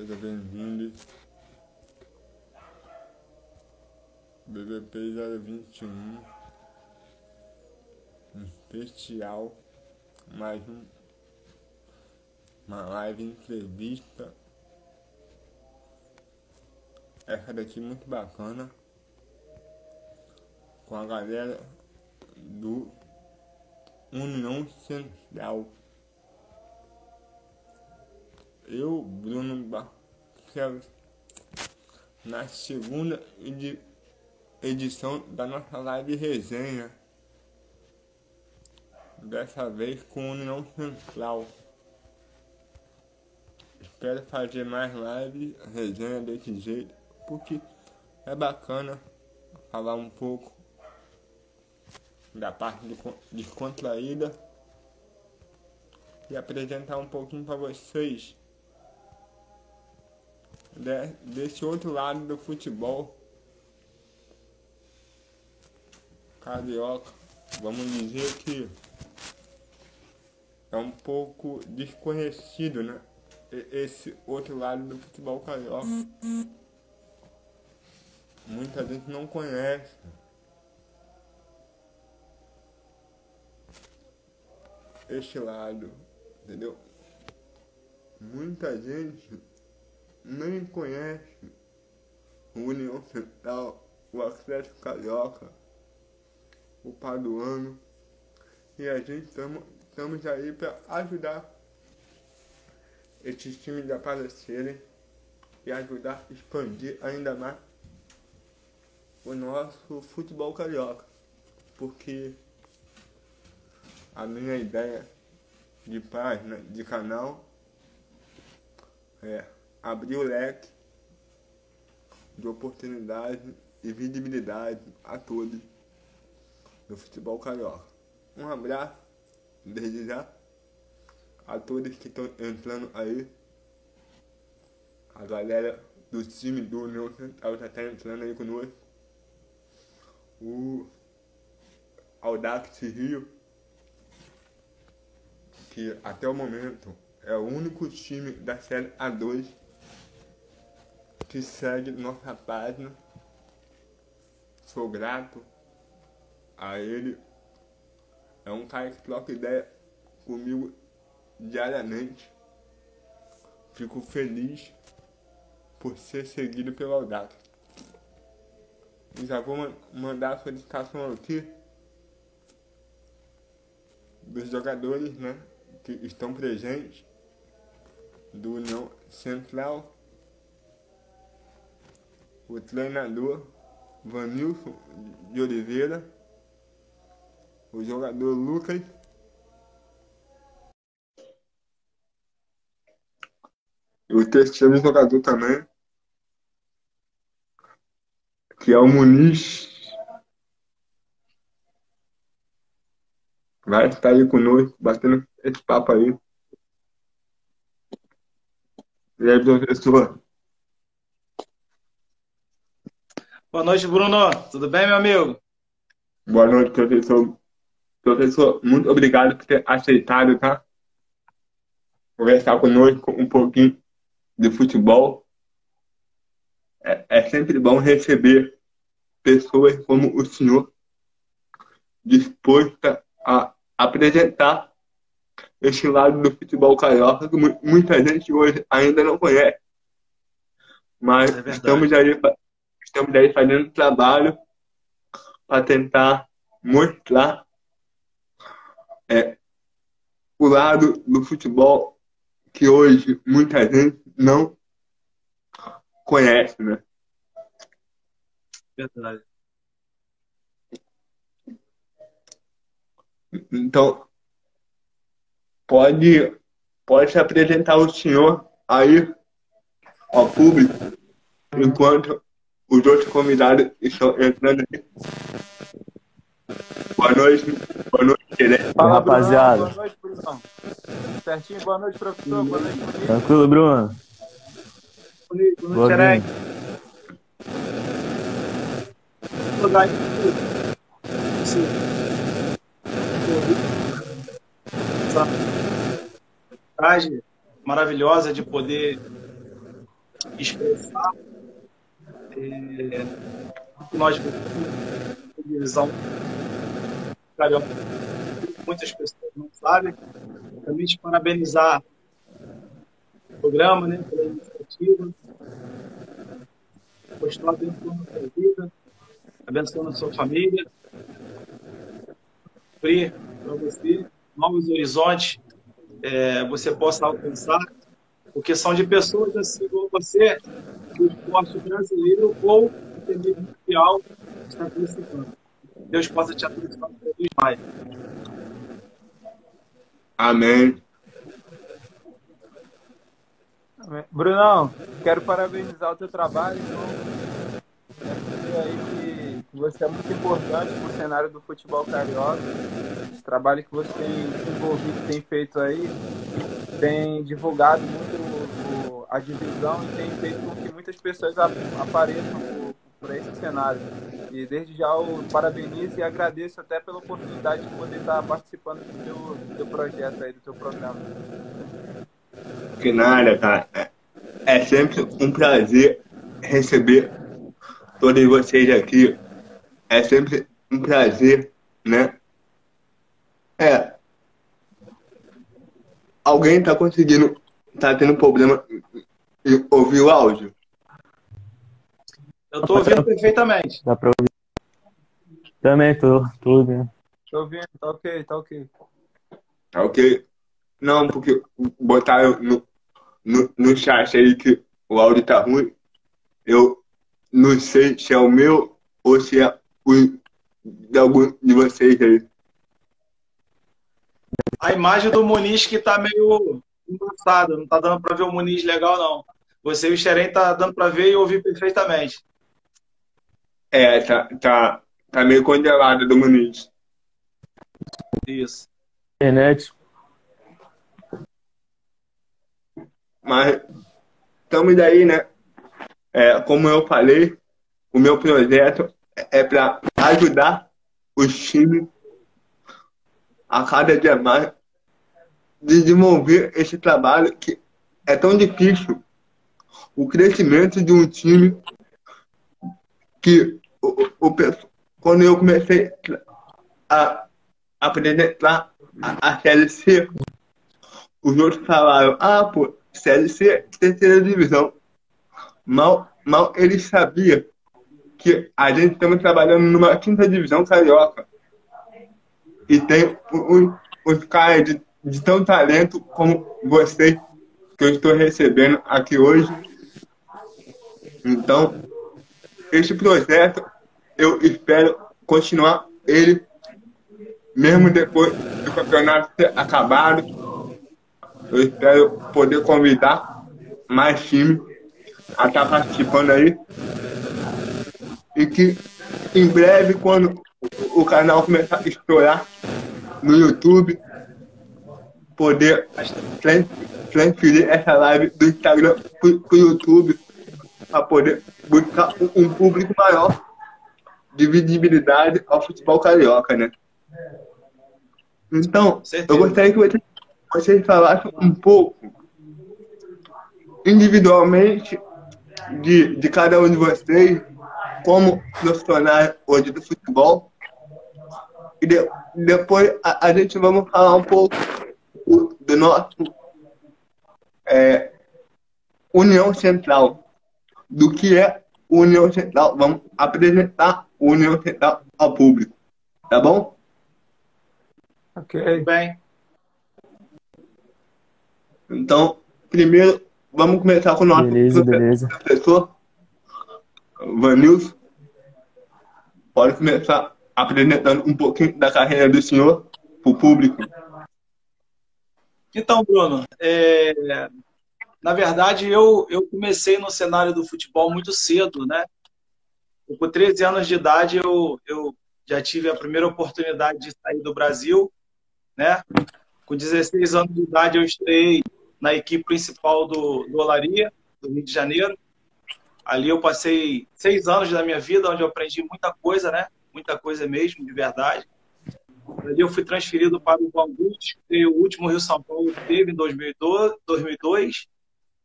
seja bem-vindo. BBP 021, um especial, mais um, uma live entrevista. Essa daqui muito bacana com a galera do União Central. Eu, Bruno Barcelos, na segunda edi edição da nossa live resenha. Dessa vez com União Central. Espero fazer mais lives, resenha desse jeito, porque é bacana falar um pouco da parte descontraída e apresentar um pouquinho para vocês de, desse outro lado do futebol carioca. Vamos dizer que é um pouco desconhecido, né? Esse outro lado do futebol carioca. Muita gente não conhece. este lado, entendeu? Muita gente nem conhece o União Central, o Atlético Carioca, o Paduano, e a gente estamos aí para ajudar esses times a aparecerem e ajudar a expandir ainda mais o nosso futebol carioca, porque a minha ideia de página, de canal, é abrir o leque de oportunidade e visibilidade a todos do futebol carioca. Um abraço desde já a todos que estão entrando aí. A galera do time do União Central já está entrando aí conosco. O Audax Rio que até o momento é o único time da série A2 que segue nossa página. Sou grato a ele. É um cara que troca ideia comigo diariamente. Fico feliz por ser seguido pelo Audax. E já vou mandar a solicitação aqui dos jogadores, né? que estão presentes do União Central, o treinador Vanilson de Oliveira, o jogador Lucas, o terceiro jogador também, que é o Muniz vai estar aí conosco, batendo esse papo aí. E aí, professor? Boa noite, Bruno. Tudo bem, meu amigo? Boa noite, professor. Professor, muito obrigado por ter aceitado, tá? Conversar conosco um pouquinho de futebol. É, é sempre bom receber pessoas como o senhor disposta a apresentar esse lado do futebol carioca que muita gente hoje ainda não conhece. Mas é estamos, aí, estamos aí fazendo trabalho para tentar mostrar é, o lado do futebol que hoje muita gente não conhece, né? Verdade. Então, pode, pode apresentar o senhor aí ao público, enquanto os outros convidados estão entrando aí. Boa noite. Boa noite, Fala, rapaziada. Boa noite, Bruno. Certinho, boa noite, professor. Boa noite, Bruno. Tranquilo, Bruno? Bonito, Bruno Xerec. Sim. maravilhosa de poder expressar é, nós visão carioca muitas pessoas não sabem. Também te parabenizar o programa né pela iniciativa. Continuar abençoando a sua vida abençoando a sua família. Abrir para você novos horizontes é, você possa alcançar, porque são de pessoas assim como você, que o esporte brasileiro ou o mundial está precisando. Deus possa te abençoar cada vez mais. Amém. Amém. Brunão, quero parabenizar o teu trabalho. Então, quero aí que, você é muito importante no cenário do futebol carioca esse trabalho que você tem desenvolvido, tem feito aí, tem divulgado muito o, a divisão e tem feito com que muitas pessoas apareçam para esse cenário. E desde já eu parabenizo e agradeço até pela oportunidade de poder estar participando do teu, do teu projeto aí, do teu programa. Que nada, cara. É, é sempre um prazer receber todos vocês aqui. É sempre um prazer, né? É. Alguém tá conseguindo. Tá tendo problema em ouvir o áudio? Eu tô ouvindo perfeitamente. Dá pra ouvir. Também tô, tô ouvindo. Tô ouvindo, tá ok, tá ok. Tá ok? Não, porque botaram no, no, no chat aí que o áudio tá ruim. Eu não sei se é o meu ou se é o de algum de vocês aí a imagem do Muniz que tá meio embaçada, não tá dando para ver o Muniz legal, não. Você e o Xerém tá dando para ver e ouvir perfeitamente. É, tá, tá, tá meio congelado do Muniz. Isso. Internet. Mas estamos daí, né? É, como eu falei, o meu projeto é para ajudar os times a cada dia mais desenvolver esse trabalho que é tão difícil. O crescimento de um time que o, o, quando eu comecei a apresentar a, a CLC, os outros falaram, ah, pô, CLC terceira divisão. Mal, mal eles sabiam que a gente estava trabalhando numa quinta divisão carioca e tem os, os caras de, de tão talento como você que eu estou recebendo aqui hoje. Então, este projeto eu espero continuar ele mesmo depois do campeonato ter acabado. Eu espero poder convidar mais times a estar participando aí. E que em breve, quando o canal começar a estourar no YouTube, poder transferir essa live do Instagram pro, pro YouTube para poder buscar um, público maior de visibilidade ao futebol carioca, né? Então, eu gostaria que vocês, vocês falassem um pouco individualmente de, de cada um de vocês como profissionais hoje do futebol e de, depois a, a, gente vamos falar um pouco do nosso é, União Central. Do que é União Central. Vamos apresentar União Central ao público. Tá bom? Ok. Bem. Então, primeiro, vamos começar com o nosso beleza, beleza. professor, Vanilson. Pode começar apresentando um pouquinho da carreira do senhor para o público. Então, Bruno, é... na verdade, eu, eu comecei no cenário do futebol muito cedo, né? com 13 anos de idade, eu, eu já tive a primeira oportunidade de sair do Brasil, né? Com 16 anos de idade, eu estreiei na equipe principal do, do Olaria, do Rio de Janeiro. Ali eu passei seis anos da minha vida, onde eu aprendi muita coisa, né? muita coisa mesmo, de verdade. Ali eu fui transferido para o Bangu, disputei o último Rio São Paulo que teve em 2002, 2002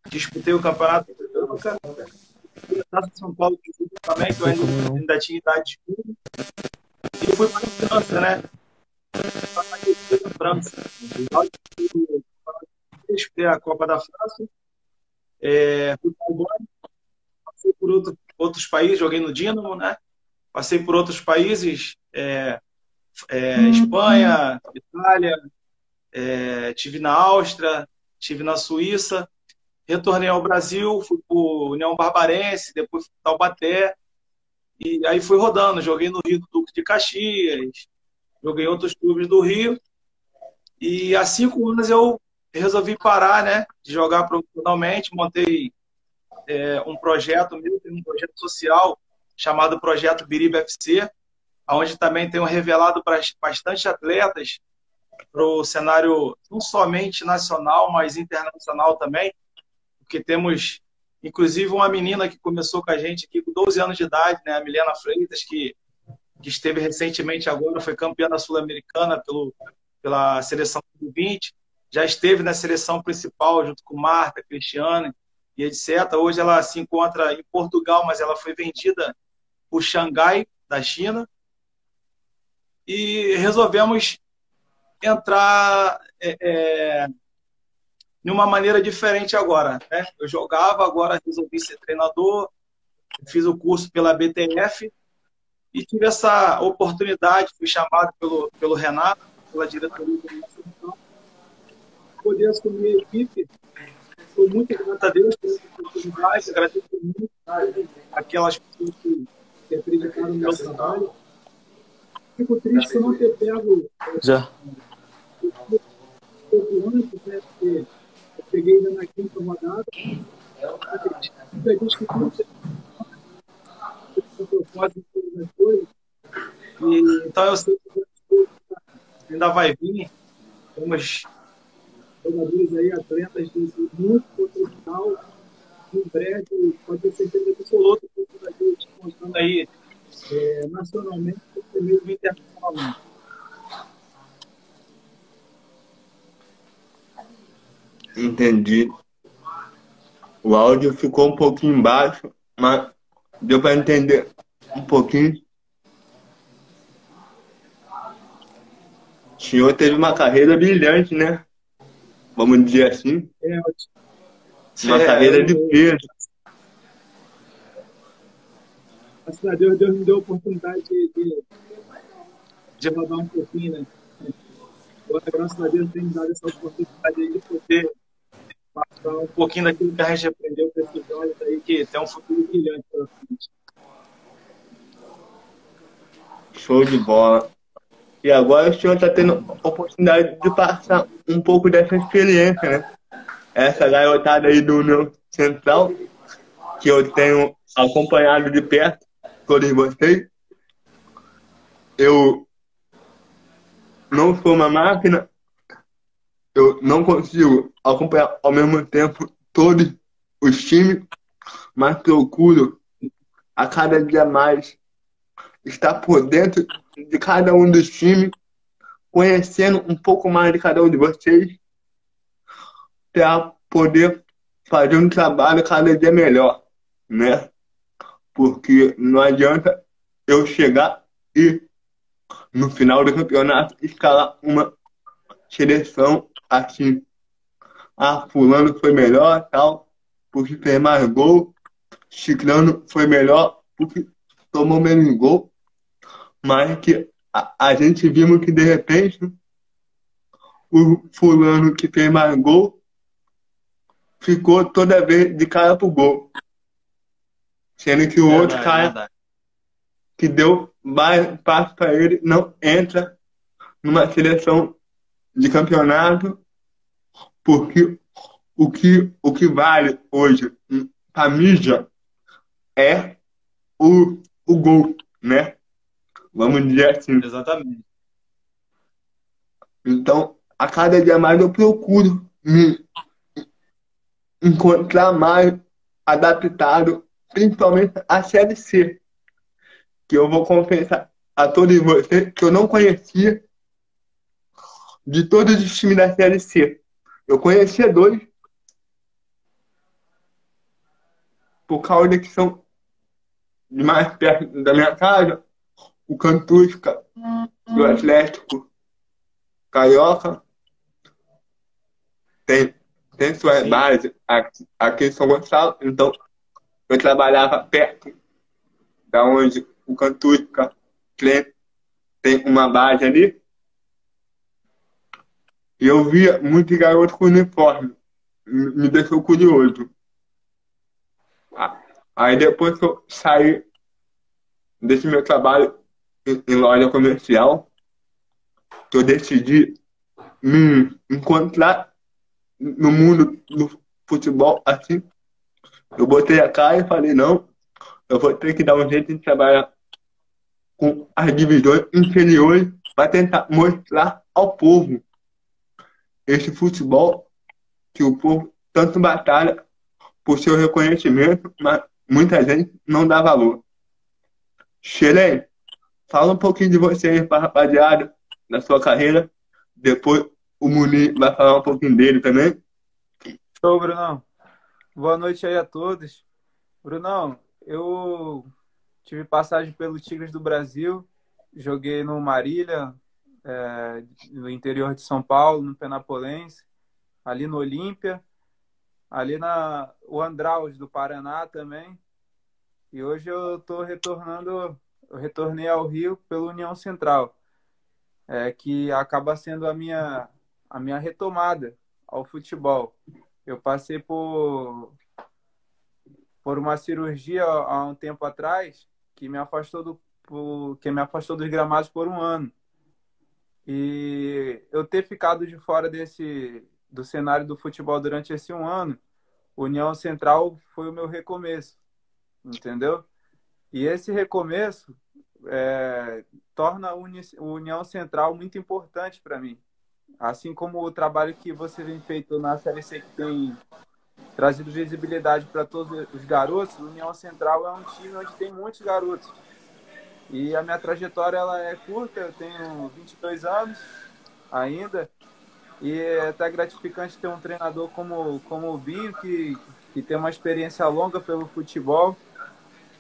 disputei o Campeonato Pernambuco, Taça São Paulo também, que eu ainda, ainda tinha idade de clube. E fui para a França, né? Para a França. Disputei a Copa da França. É, fui para o passei por outro, outros países, joguei no Dinamo, né? Passei por outros países, é, é, Espanha, Itália, é, tive na Áustria, tive na Suíça, retornei ao Brasil, fui para União Barbarense, depois fui para Taubaté, e aí fui rodando, joguei no Rio do Duque de Caxias, joguei em outros clubes do Rio, e há cinco anos eu resolvi parar, né, de jogar profissionalmente, montei é, um projeto meu, um projeto social chamado Projeto Biriba FC, onde também tenho revelado para bastante atletas para o cenário não somente nacional, mas internacional também, porque temos inclusive uma menina que começou com a gente aqui com 12 anos de idade, né, a Milena Freitas, que, que esteve recentemente agora, foi campeã da Sul-Americana pelo, pela seleção do 20, já esteve na seleção principal junto com Marta, Cristiane e etc. Hoje ela se encontra em Portugal, mas ela foi vendida por Xangai, da China, e resolvemos entrar é, é, de uma maneira diferente agora. Né? Eu jogava, agora resolvi ser treinador, fiz o curso pela BTF e tive essa oportunidade, fui chamado pelo, pelo Renato, pela diretoria do poder assumir a equipe. Estou muito grato a Deus essa oportunidade, agradeço muito aquelas pessoas que acreditaram no meu trabalho fico triste por não ter pego. Já. Pouco antes, né? Porque eu peguei ainda na quinta rodada. Muita gente que não propósito das coisas. E, então eu sei que ainda vai vir. Temos jogadores aí, atletas de muito potencial. Em breve, pode ter certeza que o Brasil está mostrando aí é, nacionalmente e mesmo internacionalmente. Entendi. O áudio ficou um pouquinho baixo, mas deu para entender um pouquinho. O senhor teve uma carreira brilhante, né? Vamos dizer assim. É, uma é, carreira de peso. Graças a Deus, Deus me deu a oportunidade de, de, de rodar um pouquinho, né? Agora, graças a Deus, tem me dado essa oportunidade de poder passar um pouquinho daquilo que a gente aprendeu com esses jovens aí, que tem um futuro brilhante pela frente. Show de bola. E agora o senhor está tendo a oportunidade de passar um pouco dessa experiência, né? Essa garotada aí do União Central, que eu tenho acompanhado de perto, todos vocês. Eu não sou uma máquina, eu não consigo acompanhar ao mesmo tempo todos os times, mas procuro a cada dia mais estar por dentro de cada um dos times, conhecendo um pouco mais de cada um de vocês, para poder fazer um trabalho cada dia melhor, né? Porque não adianta eu chegar e no final do campeonato escalar uma seleção assim. Ah, fulano foi melhor, tal, porque fez mais gol. Chiclano foi melhor porque tomou menos gol. Mas que a, a gente vimos que de repente o fulano que fez mais gol ficou toda vez de cara pro gol. Sendo que o outro cara verdade. que deu mais passo para ele não entra numa seleção de campeonato, porque o que, o que vale hoje para a mídia é o, o gol, né? Vamos dizer assim. Exatamente. Então, a cada dia mais eu procuro me encontrar mais adaptado principalmente a Série C, que eu vou confessar a todos vocês que eu não conhecia de todos os times da Série C. Eu conhecia dois. Por causa que são de mais perto da minha casa, o Cantusca do Atlético Carioca tem, tem sua Sim. base aqui, aqui em São Gonçalo, então eu trabalhava perto da onde o Cantusca tem, uma base ali. E eu via muito garoto com uniforme. Me deixou curioso. Ah, Aí depois que eu saí desse meu trabalho em, loja comercial, eu decidi me encontrar no mundo do futebol assim, eu botei a cara e falei, não, eu vou ter que dar um jeito de trabalhar com as divisões inferiores para tentar mostrar ao povo esse futebol que o povo tanto batalha por seu reconhecimento, mas muita gente não dá valor. Xerém, fala um pouquinho de você aí para rapaziada, da sua carreira. Depois o Muni vai falar um pouquinho dele também. Show, Brunão. Boa noite aí a todos. Brunão, eu tive passagem pelo Tigres do Brasil, joguei no Marília, é, no interior de São Paulo, no Penapolense, ali no Olímpia, ali na o Andraus do Paraná também. E hoje eu estou retornando, eu retornei ao Rio pelo União Central, é, que acaba sendo a minha a minha retomada ao futebol. Eu passei por por uma cirurgia há um tempo atrás que me afastou do que me afastou dos gramados por um ano. E eu ter ficado de fora desse do cenário do futebol durante esse um ano, União Central foi o meu recomeço, entendeu? E esse recomeço é, torna a União Central muito importante para mim. Assim como o trabalho que você vem feito na Série C, que tem trazido visibilidade para todos os garotos, União Central é um time onde tem muitos garotos. E a minha trajetória ela é curta, eu tenho 22 anos ainda, e é até gratificante ter um treinador como, como o Binho, que, que tem uma experiência longa pelo futebol.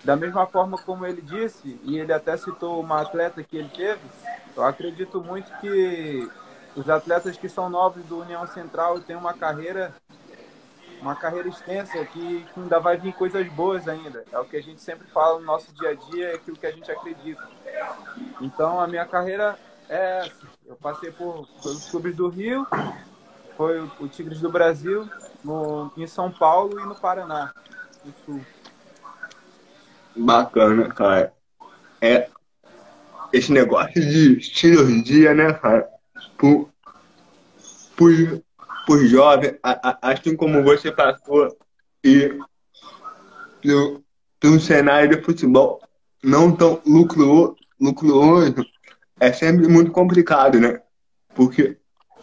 Da mesma forma como ele disse, e ele até citou uma atleta que ele teve, eu acredito muito que os atletas que são novos do União Central têm uma carreira uma carreira extensa que, ainda vai vir coisas boas ainda. É o que a gente sempre fala no nosso dia a dia, é aquilo que a gente acredita. Então a minha carreira é essa. Eu passei por pelos clubes do Rio, foi o, o Tigres do Brasil, no, em São Paulo e no Paraná, no Sul. Bacana, cara. É esse negócio de cirurgia, né, cara? Por, por, por jovem, assim como você passou, e pelo, pelo cenário de futebol não tão lucro, lucruoso, é sempre muito complicado, né? Porque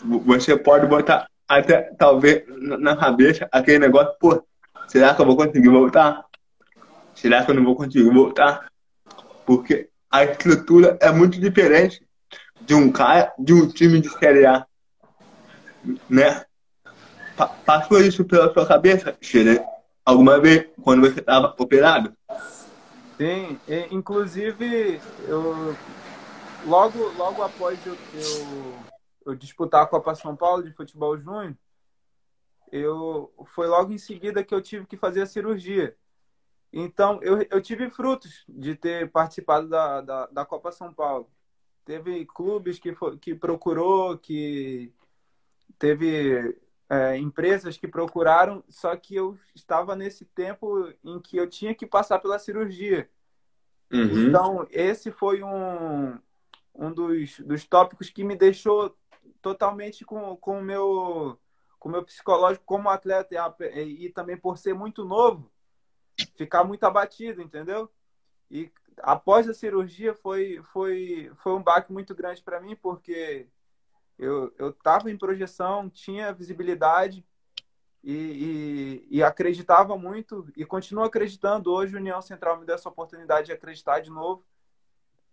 vo- você pode botar até, talvez, na cabeça aquele negócio, pô, será que eu vou conseguir voltar? Será que eu não vou conseguir voltar? Porque a estrutura é muito diferente de um cara, de um time de Série A. Né? Pa- Passou isso pela sua cabeça, Xerê? Alguma vez, quando você estava operado? Sim, e, inclusive eu logo logo após eu, eu, eu disputar a Copa São Paulo de futebol júnior, eu foi logo em seguida que eu tive que fazer a cirurgia. Então eu, eu tive frutos de ter participado da, da, da Copa São Paulo. Teve clubes que, fo- que procurou, que teve é, empresas que procuraram, só que eu estava nesse tempo em que eu tinha que passar pela cirurgia. Uhum. Então, esse foi um, um dos, dos tópicos que me deixou totalmente com, com o meu com o meu psicológico como atleta e e, também por ser muito novo, ficar muito abatido, entendeu? E após a cirurgia foi foi foi um baque muito grande para mim porque eu eu estava em projeção, tinha visibilidade e, e, e acreditava muito e continuo acreditando. Hoje, a União Central me deu essa oportunidade de acreditar de novo.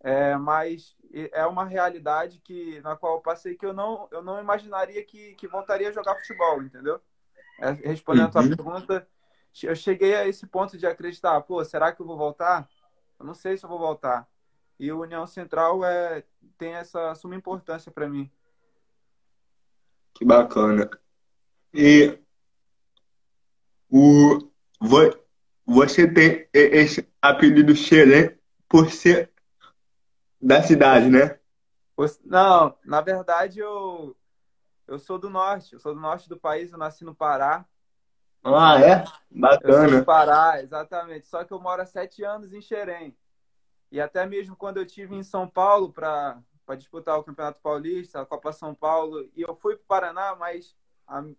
É, mas é uma realidade que na qual eu passei que eu não, eu não imaginaria que, que voltaria a jogar futebol, entendeu? É, respondendo a tua Uhum. pergunta, eu cheguei a esse ponto de acreditar, pô, será que eu vou voltar? Eu não sei se eu vou voltar. E o União Central é, tem essa suma importância para mim. Que bacana. E o, vo- você tem esse apelido Xerém por ser da cidade, né? Não, na verdade eu, eu sou do norte, eu sou do norte do país, eu nasci no Pará. Ah, é? Eu Bacana. Pará, exatamente. Só que eu moro há sete anos em Xerém. E até mesmo quando eu tive em São Paulo para disputar o Campeonato Paulista, a Copa São Paulo, e eu fui para o Paraná, mas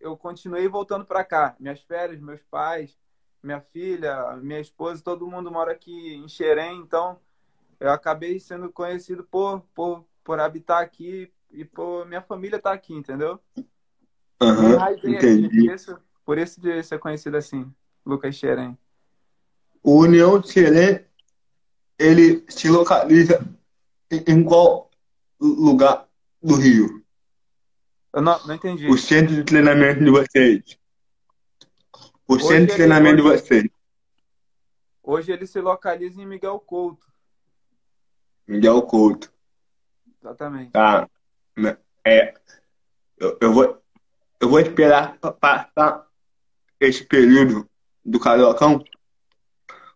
eu continuei voltando para cá. Minhas férias, meus pais, minha filha, minha esposa, todo mundo mora aqui em Xerém, então eu acabei sendo conhecido por, por, por habitar aqui e por minha família estar aqui, entendeu? Aham, aqui, entendi. isso, por isso de ser conhecido assim, Lucas Xerém. O União Xerém, ele se localiza em qual lugar do Rio? Eu não, não entendi. O centro de treinamento de vocês. O Hoje centro de treinamento de hoje- vocês. Hoje ele se localiza em Miguel Couto, Miguel Couto. exatamente. Tá. É. Eu, eu vou, eu vou esperar pa- passar esse período do Cariocão.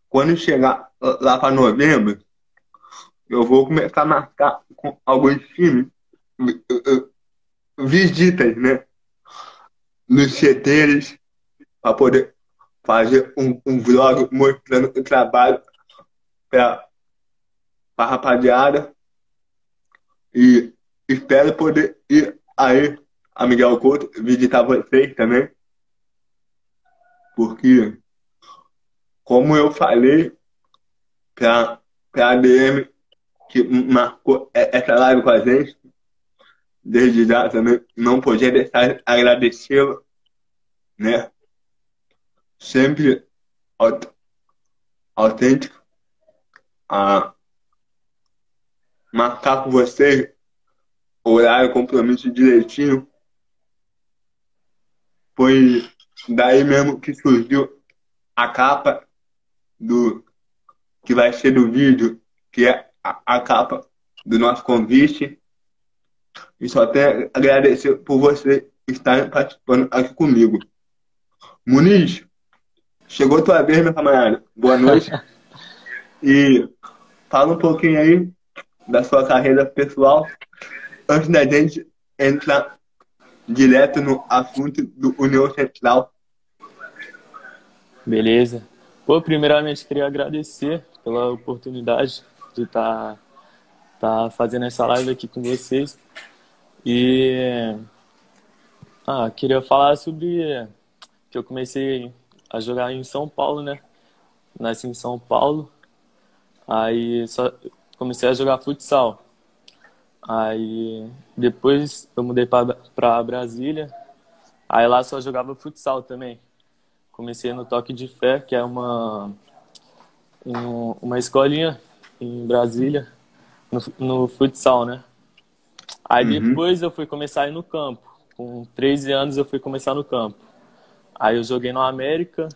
Quando chegar lá para novembro, eu vou começar a marcar com alguns times vi- visitas, né? Nos CTs, para poder fazer um, um vlog mostrando o trabalho para a rapaziada. E espero poder ir aí a Miguel Couto visitar vocês também. Porque, como eu falei para a ADM que marcou essa live com a gente, desde já também não podia deixar de agradecê-lo, né? Sempre aut- autêntico a marcar com vocês horário, compromisso direitinho. Foi daí mesmo que surgiu a capa do que vai ser do vídeo, que é a, a capa do nosso convite. E só tenho a agradecer por você estar participando aqui comigo. Muniz, chegou tua vez, meu camarada. Boa noite. E fala um pouquinho aí da sua carreira pessoal antes da gente entrar direto no assunto do União Central. Beleza. Pô, primeiramente queria agradecer pela oportunidade de estar tá, fazendo essa live aqui com vocês. E ah, queria falar sobre que eu comecei a jogar em São Paulo, né? Nasci em São Paulo. Aí só comecei a jogar futsal. Aí depois eu mudei para Brasília. Aí lá só jogava futsal também. Comecei no Toque de Fé, que é uma um- uma escolinha em Brasília, no, no futsal, né? Aí Uhum. depois eu fui começar a ir no campo. Com 13 anos eu fui começar no campo. Aí eu joguei no América,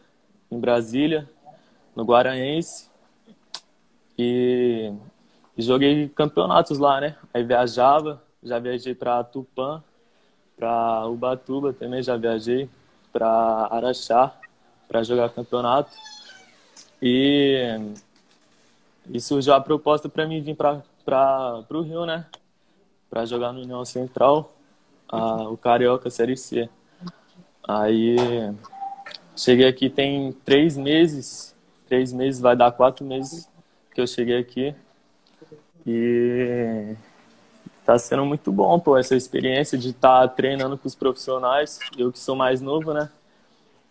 em Brasília, no Guaranhense. E, e joguei campeonatos lá, né? Aí viajava, já viajei para Tupã, para Ubatuba também já viajei, para Araxá, para jogar campeonato. E, e surgiu a proposta para mim vir para o Rio, né? Para jogar no União Central, a, o Carioca Série C. Aí cheguei aqui tem três meses, três meses, vai dar quatro meses que eu cheguei aqui. E tá sendo muito bom, pô, essa experiência de estar treinando com os profissionais. Eu que sou mais novo, né?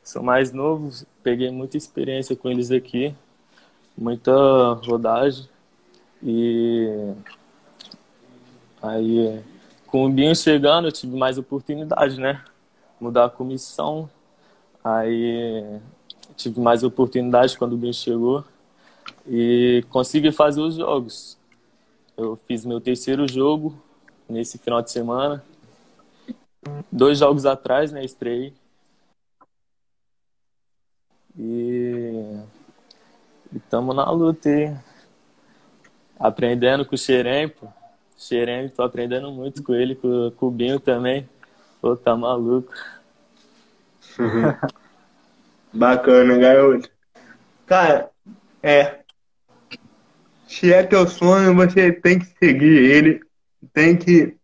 Sou mais novo, peguei muita experiência com eles aqui, muita rodagem. E aí, com o Binho chegando, eu tive mais oportunidade, né? Mudar a comissão. Aí tive mais oportunidade quando o Binho chegou e consegui fazer os jogos. Eu fiz meu terceiro jogo nesse final de semana. Dois jogos atrás, né? Estreiei. E estamos na luta aí. Aprendendo com o Xerém, pô. Xerém, tô aprendendo muito com ele, com, com o Binho também. Pô, tá maluco. Bacana, garoto. Cara, é. Se é teu sonho, você tem que seguir ele, tem que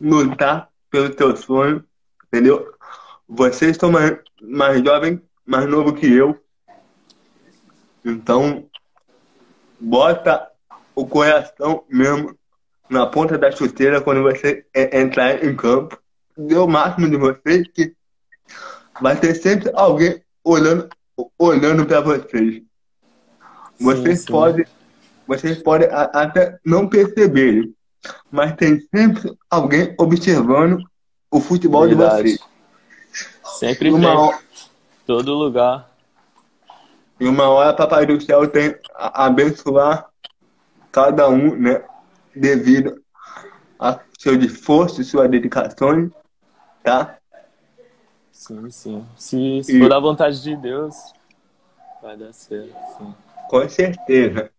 lutar pelo teu sonho, entendeu? Vocês estão mais, mais jovem, mais novo que eu. Então, bota o coração mesmo na ponta da chuteira quando você entrar em campo. Dê o máximo de vocês que vai ter sempre alguém olhando, olhando para vocês. Vocês sim, sim. podem, vocês podem até não perceber, mas tem sempre alguém observando o futebol Verdade. de vocês. Sempre uma tem. Todo lugar. E uma hora Papai do Céu tem a abençoar cada um, né? Devido a seu esforço e sua dedicação, tá? Sim, sim. Se, se e... for da vontade de Deus, vai dar certo, sim. Com certeza.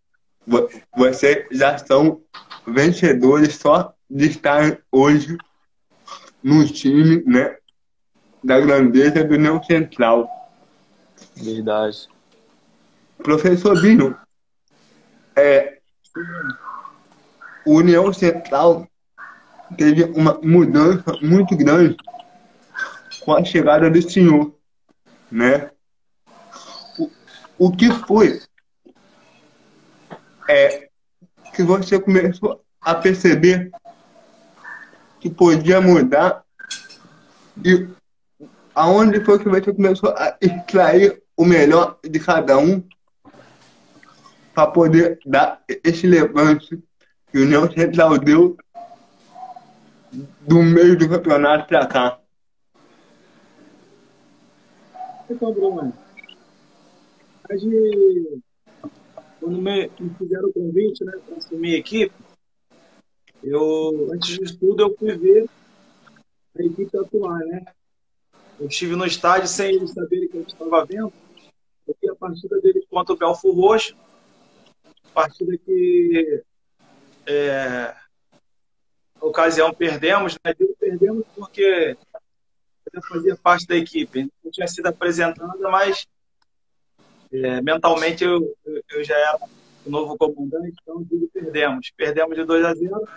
Vocês já são vencedores só de estar hoje no time, né? Da grandeza do União Central. Verdade. Professor Bino, é, o União Central teve uma mudança muito grande com a chegada do senhor, né? O, o que foi é que você começou a perceber que podia mudar e aonde foi que você começou a extrair o melhor de cada um para poder dar esse levante que o União Central deu do meio do campeonato para cá. Então, Bruno, gente, quando me, me fizeram o convite né, para assumir a equipe, eu, antes de tudo, eu fui ver a equipe atuar, né? Eu estive no estádio sem eles saberem que eu estava vendo. Eu vi a partida deles contra o Belfo Roxo, partida que é, ocasião perdemos, né? perdemos porque eu fazia parte da equipe. Não tinha sido apresentada, mas é, mentalmente eu, eu, eu, já era o novo comandante, então perdemos. Perdemos de 2 a 0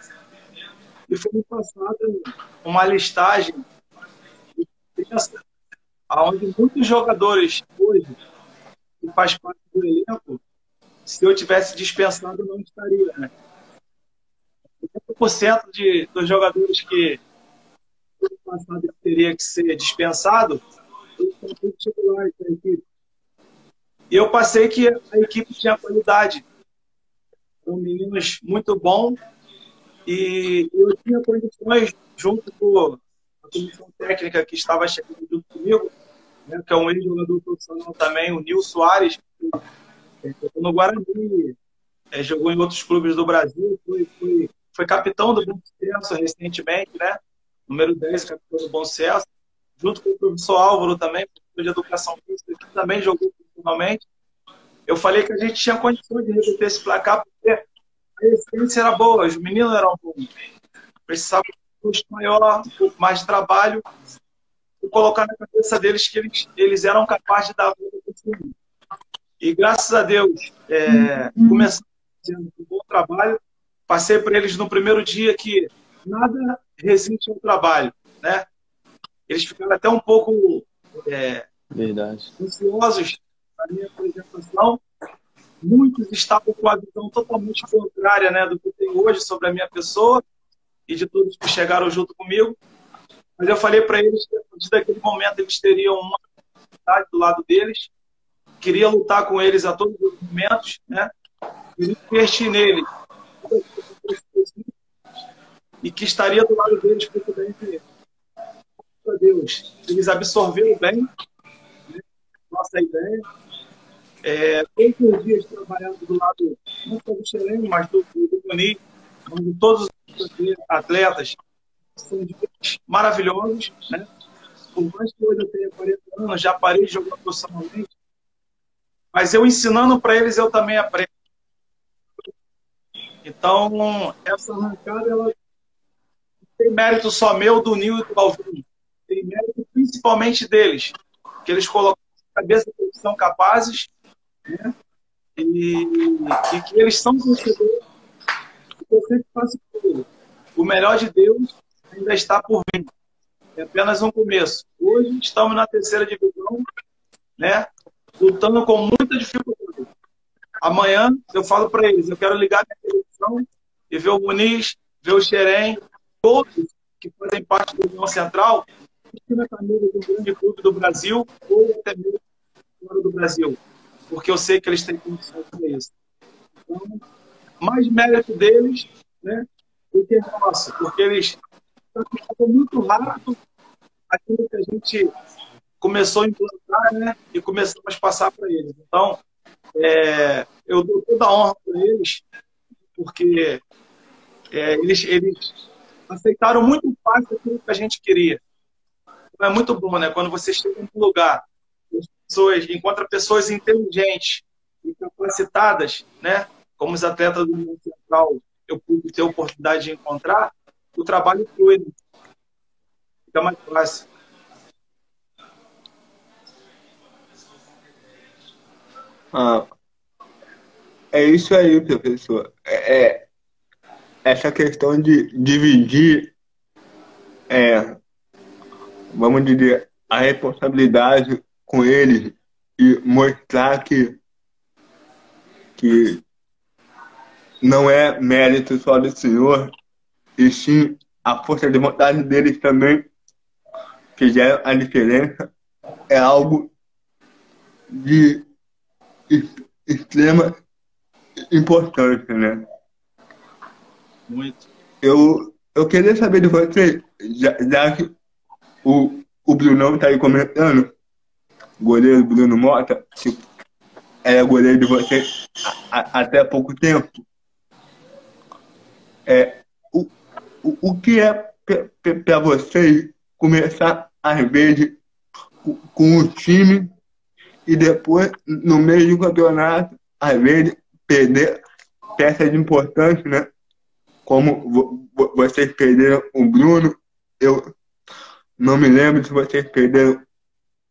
e foi passada uma listagem onde muitos jogadores hoje que faz parte do elenco, se eu tivesse dispensado, não estaria. Né? 80% de, dos jogadores que no passado teria que ser dispensado, são da equipe. E eu passei que a equipe tinha qualidade. São meninos muito bons e eu tinha condições, junto com comissão técnica que estava chegando junto comigo, né, que é um ex-jogador profissional também, o Nil Soares, que é, no Guarani, é, jogou em outros clubes do Brasil, foi, foi, foi capitão do Bom Sucesso recentemente, né? Número 10, capitão do Bom Sucesso, junto com o professor Álvaro também, professor de Educação Física, que também jogou profissionalmente. Eu falei que a gente tinha condições de reverter esse placar, porque a essência era boa, os meninos eram bons. Precisava custo maior, mais trabalho, e colocar na cabeça deles que eles, eles eram capazes de dar a volta por cima. E graças a Deus, é, começando fazendo um bom trabalho, passei para eles no primeiro dia que nada resiste ao trabalho, né? Eles ficaram até um pouco é, Verdade. ansiosos na minha apresentação. Muitos estavam com a visão totalmente contrária né, do que tem hoje sobre a minha pessoa e de todos que chegaram junto comigo. Mas eu falei para eles que a partir daquele momento eles teriam uma do lado deles queria lutar com eles a todos os momentos, né? E investir neles e que estaria do lado deles para poder entender. Deus, eles absorveram bem né? nossa ideia. É, todos os dias trabalhando do lado não só do Xerém, mas do, do Boni, onde todos atletas maravilhosos, né? Por mais que hoje eu tenha 40 anos, já parei de jogar profissionalmente, mas eu ensinando para eles, eu também aprendo. Então, essa arrancada, ela tem mérito só meu, do Nil e do Alvin. Tem mérito principalmente deles, que eles colocaram na cabeça que eles são capazes, né? E, e que eles são vencedores. O melhor de Deus ainda está por vir. É apenas um começo. Hoje estamos na terceira divisão, né? Lutando com muita dificuldade. Amanhã eu falo para eles, eu quero ligar minha televisão e ver o Muniz, ver o Xerém, todos que fazem parte do União Central, na camisa de um grande clube do Brasil ou até mesmo fora do Brasil. Porque eu sei que eles têm condições para isso. Então, mais mérito deles, né? Do que nosso, porque eles estão muito rápido aquilo que a gente começou a implantar, né? E começamos a passar para eles. Então, é, eu dou toda a honra para eles, porque é, eles, eles aceitaram muito fácil aquilo que a gente queria. Então, é muito bom, né? Quando você chega em um lugar, pessoas, encontra pessoas inteligentes e capacitadas, né? Como os atletas do mundo central, eu pude ter a oportunidade de encontrar, o trabalho flui. Fica mais fácil. Ah, é isso aí, professor. É, é essa questão de dividir, é, vamos dizer, a responsabilidade com eles e mostrar que, que não é mérito só do Senhor, e sim a força de vontade deles também fizeram a diferença, é algo de extrema importância, né? Muito. Eu, eu queria saber de você, já, já que o, o Brunão está aí comentando, goleiro Bruno Mota, que era goleiro de você até pouco tempo. É, o, o, o que é para vocês começar, às vezes, com, o time e depois, no meio do campeonato, às vezes, perder peças importantes, né? Como vocês perderam o Bruno, eu não me lembro se vocês perderam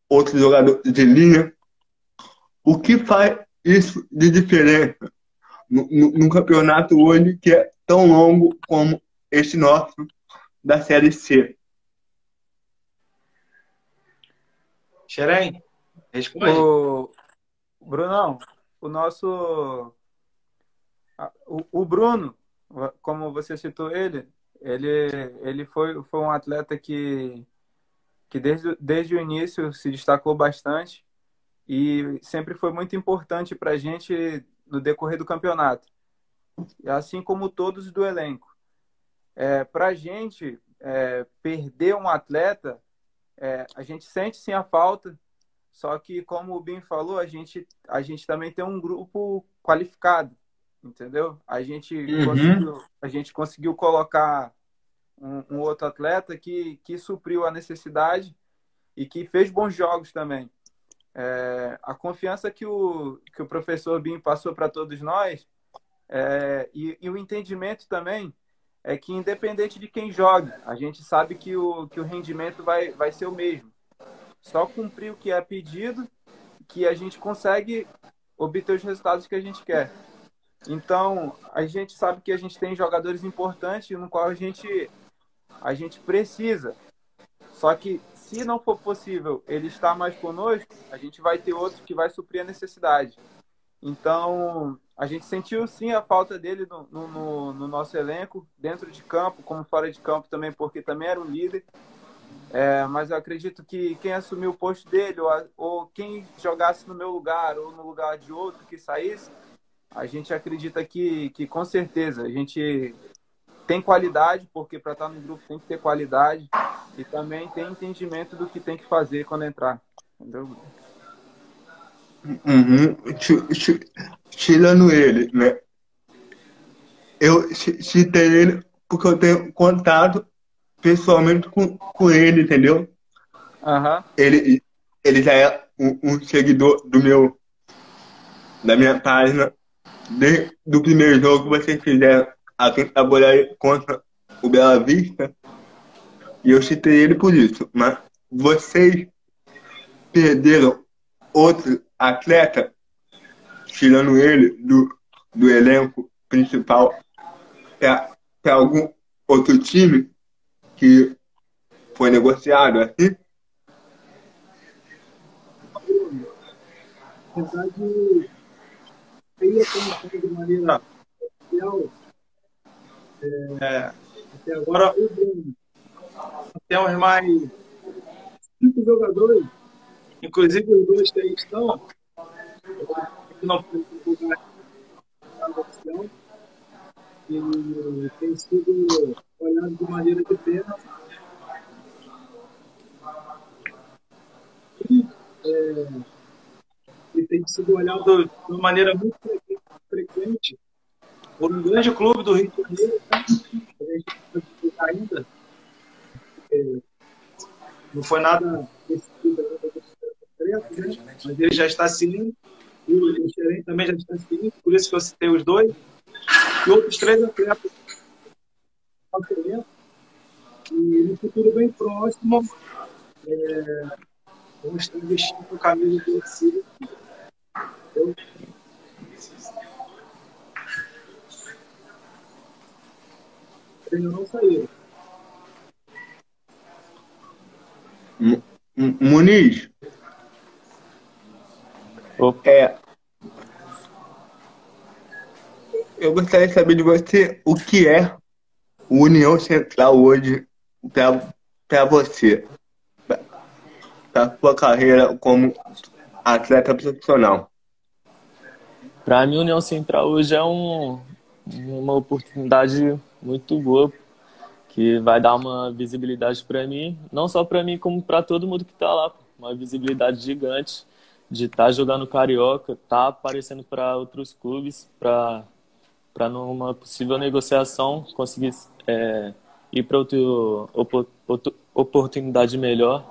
outro jogador de linha. O que faz isso de diferença no campeonato hoje que é tão longo como este nosso da Série C? Xerém? Responde. O Brunão, o nosso. O, o Bruno, como você citou ele, ele, ele foi, foi um atleta que, que desde, desde o início se destacou bastante e sempre foi muito importante para a gente no decorrer do campeonato, assim como todos do elenco. É, para a gente é, perder um atleta, é, a gente sente sim a falta, só que, como o Bim falou, a gente, a gente também tem um grupo qualificado, entendeu? A gente, uhum. conseguiu, a gente conseguiu colocar um, um, outro atleta que, que supriu a necessidade e que fez bons jogos também. É, a confiança que o, que o professor Bim passou para todos nós é, e, e, o entendimento também é que, independente de quem joga, a gente sabe que o, que o rendimento vai, vai ser o mesmo. Só cumprir o que é pedido que a gente consegue obter os resultados que a gente quer. Então, a gente sabe que a gente tem jogadores importantes no qual a gente a gente precisa. Só que se não for possível ele estar mais conosco, a gente vai ter outro que vai suprir a necessidade. Então, a gente sentiu sim a falta dele no, no, no nosso elenco, dentro de campo, como fora de campo também, porque também era um líder. É, mas eu acredito que quem assumiu o posto dele, ou, ou, quem jogasse no meu lugar, ou no lugar de outro que saísse, a gente acredita que, que com certeza a gente tem qualidade, porque para estar no grupo tem que ter qualidade, e também tem entendimento do que tem que fazer quando entrar. Entendeu? Uhum. Tirando ele, né? eu citei ele porque eu tenho contato pessoalmente com, com ele, entendeu? Uhum. Ele, ele já é um, um, seguidor do meu da minha página desde o primeiro jogo que vocês fizeram aqui em Taboraí contra o Bela Vista. E eu citei ele por isso. Mas vocês perderam outro atleta, tirando ele do, do elenco principal, para algum outro time que foi negociado assim? Na verdade, aí eu de maneira oficial, é, até agora o Bruno. Temos mais cinco jogadores, inclusive os dois que aí estão, não tem sido olhado de maneira de pena. E, é, e tem sido olhado de uma maneira muito frequente por um grande clube do Rio de Janeiro, né? ainda. Não foi nada decidido ainda, né? mas ele já está ciente, o gerente também já está ciente, por isso que eu citei os dois, e outros três atletas e no futuro bem próximo, é, vamos estar investindo no caminho do. Então, ainda não saíram. Muniz. Opa. É, eu gostaria de saber de você o que é o União Central hoje para você, para sua carreira como atleta profissional. Para mim, União Central hoje é um, uma oportunidade muito boa que vai dar uma visibilidade para mim, não só para mim como para todo mundo que está lá, uma visibilidade gigante de estar tá jogando carioca, estar tá aparecendo para outros clubes, para para numa possível negociação conseguir é, ir para outra oportunidade melhor.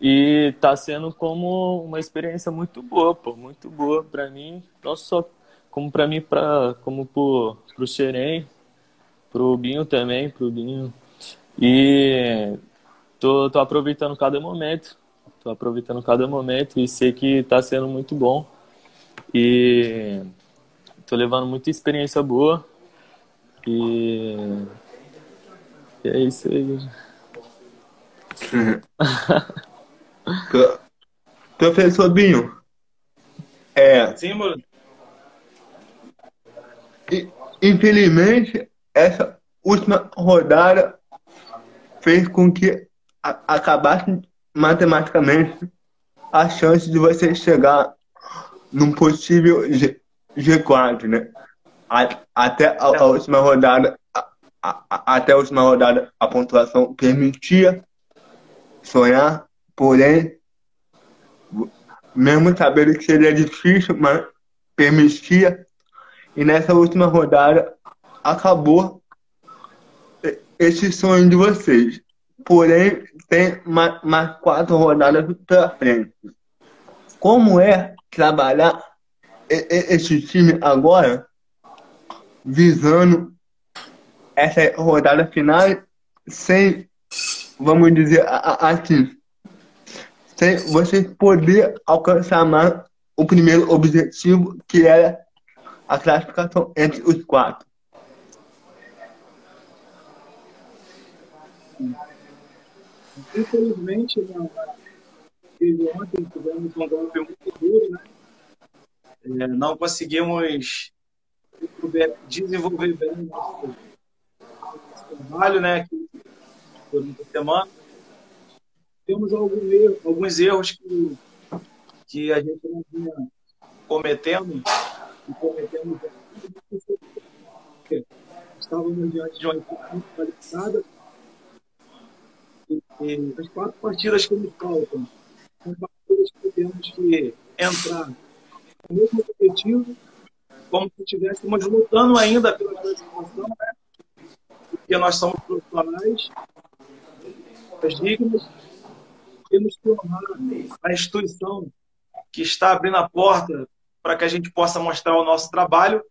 E está sendo como uma experiência muito boa, pô, muito boa para mim, não só como para mim, pra, como para o Xerém, para o Binho também, para o Binho. E tô, tô aproveitando cada momento, tô aproveitando cada momento e sei que está sendo muito bom. E tô levando muita experiência boa. E, e é isso aí. Professor Binho. É. Sim, mano. Infelizmente, essa última rodada fez com que acabasse matematicamente a chance de você chegar num possível G4, né? Até a, a última rodada, a, a, até a última rodada, a pontuação permitia sonhar, porém, mesmo sabendo que seria difícil, mas permitia. E nessa última rodada acabou esse sonho de vocês. Porém, tem mais, mais quatro rodadas pela frente. Como é trabalhar esse time agora visando essa rodada final sem, vamos dizer assim, sem você poder alcançar mais o primeiro objetivo, que era a classificação entre os quatro. Infelizmente, não. ontem tivemos um golpe muito duro, né? É, não conseguimos desenvolver bem o nosso, trabalho, né? Durante a semana. Temos algum erro, alguns erros que, que a gente não vinha cometendo e cometemos estávamos diante de uma equipe muito qualificada e, as quatro partidas que nos faltam são partidas que temos que entrar o mesmo objetivo, como se estivéssemos lutando ainda pela situação, né? Porque nós somos profissionais, dignas, e nos tornar a instituição que está abrindo a porta para que a gente possa mostrar o nosso trabalho.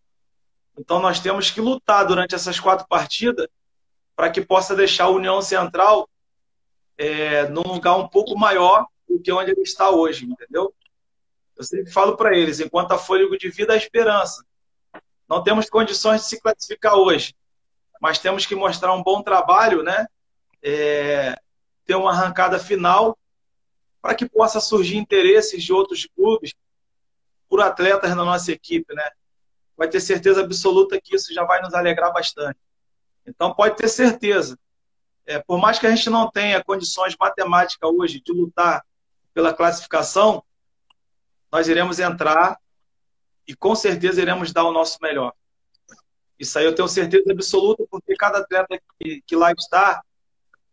Então nós temos que lutar durante essas quatro partidas para que possa deixar a União Central é, num lugar um pouco maior do que onde ele está hoje, entendeu? Eu sempre falo para eles, enquanto há fôlego de vida, há esperança. Não temos condições de se classificar hoje, mas temos que mostrar um bom trabalho, né? É, ter uma arrancada final para que possa surgir interesses de outros clubes por atletas na nossa equipe, né? Vai ter certeza absoluta que isso já vai nos alegrar bastante. Então pode ter certeza. É, por mais que a gente não tenha condições matemáticas hoje de lutar pela classificação, nós iremos entrar e com certeza iremos dar o nosso melhor. Isso aí eu tenho certeza absoluta, porque cada atleta que, que lá está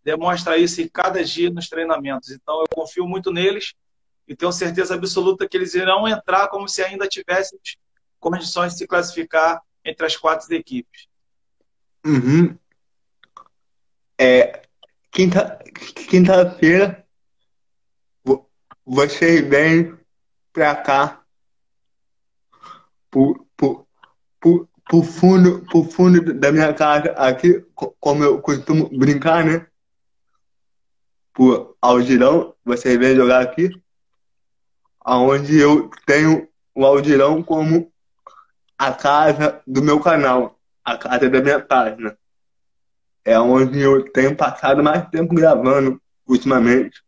demonstra isso em cada dia nos treinamentos. Então eu confio muito neles e tenho certeza absoluta que eles irão entrar como se ainda tivéssemos condições de se classificar entre as quatro equipes. Uhum. É, quinta, quinta-feira você vem pra cá por, fundo, por fundo da minha casa aqui, como eu costumo brincar, né? Por Aldirão, você vem jogar aqui, aonde eu tenho o Aldirão como a casa do meu canal, a casa da minha página. É onde eu tenho passado mais tempo gravando ultimamente.